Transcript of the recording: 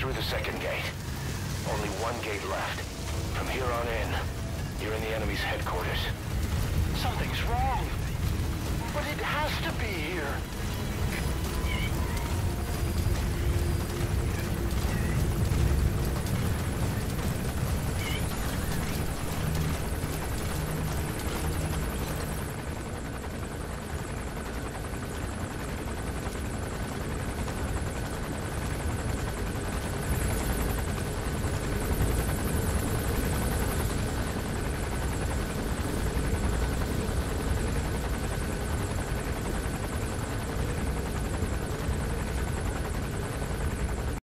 Through the second gate. Only one gate left. From here on in, you're in the enemy's headquarters. Something's wrong. But it has to be here.